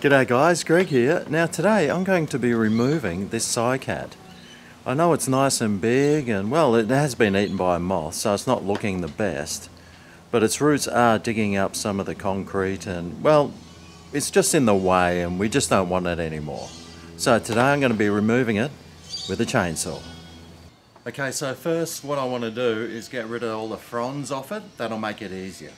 G'day guys, Greg here. Now today I'm going to be removing this cycad. I know it's nice and big and well it has been eaten by a moth so it's not looking the best but its roots are digging up some of the concrete and well it's just in the way and we just don't want it anymore. So today I'm going to be removing it with a chainsaw. Okay so first what I want to do is get rid of all the fronds off it, that'll make it easier.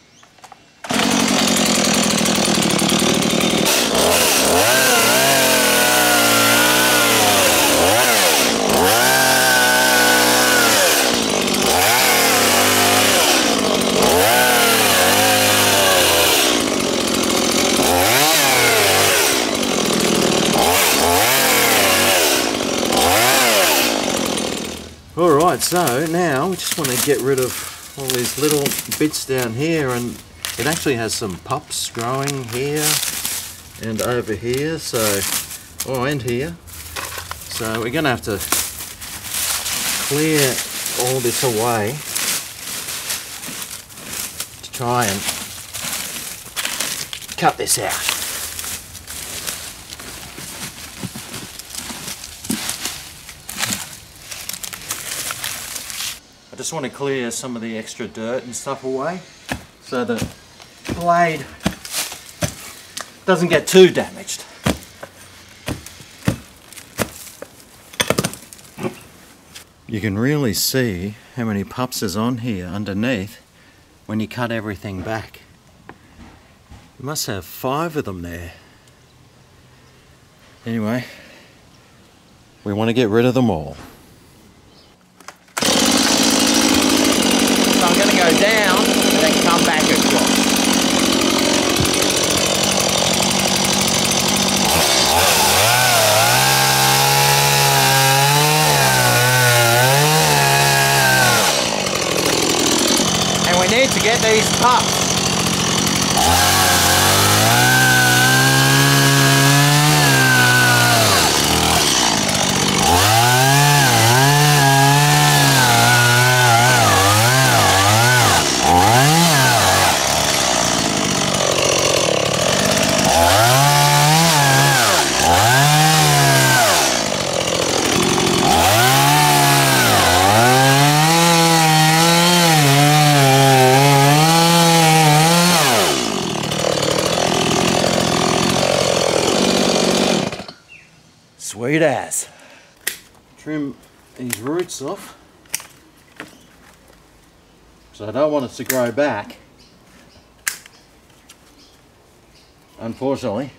Alright, so now we just want to get rid of all these little bits down here and it actually has some pups growing here and over here, so, oh, and here. So we're going to have to clear all this away to try and cut this out. Just want to clear some of the extra dirt and stuff away so the blade doesn't get too damaged. You can really see how many pups is on here underneath when you cut everything back. You must have five of them there. Anyway, we want to get rid of them all. Down and then come back across. And we need to get these pups. Sweet ass. Trim these roots off. So I don't want it to grow back. Unfortunately.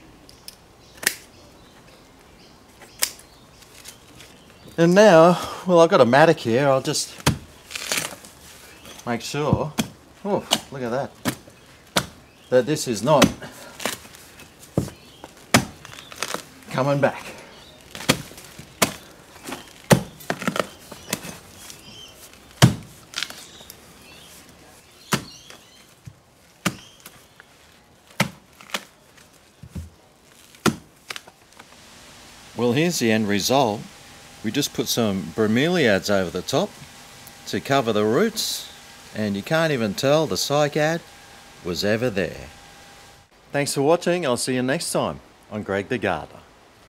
And now, well I've got a mattock here, I'll just make sure, oh look at that, that this is not coming back. Well, here's the end result. We just put some bromeliads over the top to cover the roots, and you can't even tell the cycad was ever there. Thanks for watching. I'll see you next time on Greg the Gardener.